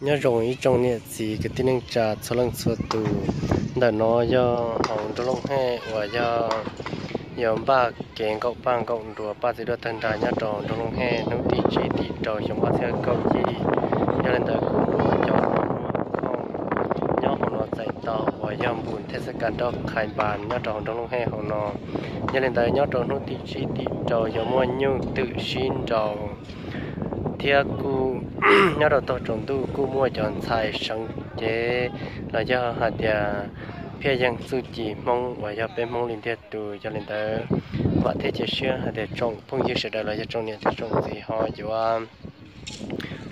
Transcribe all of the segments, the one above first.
nhớ rồi ý trong này gì cái tin anh trả số lần số tù đã nó do hồng đồ long he và do nhóm ba kiện cậu bang cậu đùa ba thì đôi thân đại nhớ tròn đồ long he nó đi chỉ đi trò chúng ba theo cậu gì cho nên đời cũng đùa cho không nhớ hồng nó dạy tàu và do buồn thế sẽ cần đó khai bàn nhớ tròn đồ long he hồng nó cho nên đời nhớ tròn nó đi chỉ đi trò cho mua nhung tự xin trò theo cu nhớ đầu tổ trồng tu cu mua chọn xài sáng chế là do hạt nhà phía dân su chỉ mong và do bên mong liên tiếp từ cho lên tới và thế chế xưa hạt để trồng phong như sự đời là do trồng nhà thì trồng gì họ chứ à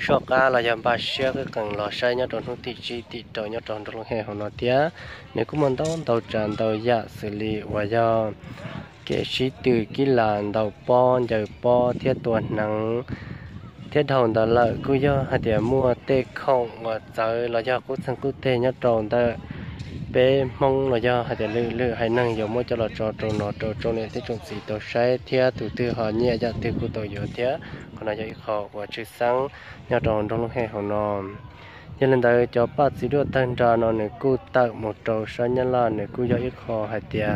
số cá là do ba xưa cái cần lò sai nhớ tròn hút thị chi thị trầu nhớ trồng trong hè họ nói tía nếu cũng muốn đón tàu tràn tàu dạ xử lý và do kể sĩ từ kỹ là tàu po giờ po thiết tuần nắng thế thầu đó là cứ do hạt địa mua tê không, và giờ là do cứ sang cứ tê nhớ tròn ta bé mong là do hạt địa lư lư hay năng giống mua cho là trò trò nó trò trò này thế trồng gì tổ sai thế từ từ họ nhẹ ra từ cứ tổ yếu thế còn là do ít khó và chữ sáng, nhớ tròn trong lúc hè họ nó cho nên đầu cho ba chỉ được tăng trà nó này cứ tạo một trò sai nhân là này cứ do ít khó hạt địa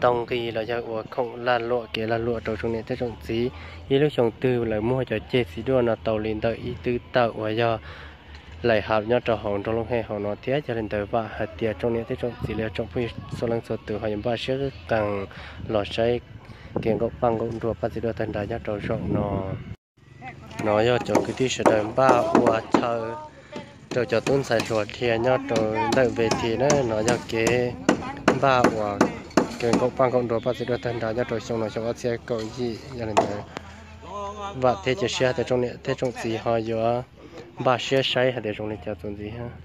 tông kỳ là cho của không, là lụa kia là lụa trâu trong này, thế trong gì ý lúc trồng tư lại mua cho chế xí đua là tàu lên tới, ý tư tàu và do lại hợp nhau trò hồng trong lúc hè hồng nó tiếc cho nên tới và hạt tiền trong này, thế trong gì là trong phi số lần số từ họ những ba chiếc, càng lọt say kiện gốc băng gốc đua ba đua thành đại nhau trâu rộng nó. Nó do cho cái tí sẽ đợi ba của thơ trâu cho tuân xài chuột thì nhau trâu đợi về thì nó nó do cái ba của cái gốc băng gốc đua ba chỉ đua thành đại nhau trâu xong nó xong ở xe cầu gì cho này và thế chỉ xe thì trong này thế trong gì họ giờ ba xe sai hay để trong này theo tuần gì ha.